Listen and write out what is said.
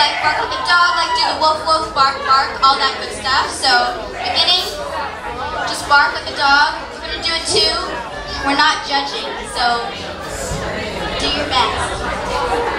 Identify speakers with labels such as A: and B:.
A: like bark like a dog, like do the woof woof, bark bark, all that good stuff. So beginning, just bark like a dog. We're gonna do it too. We're not judging, so do your best.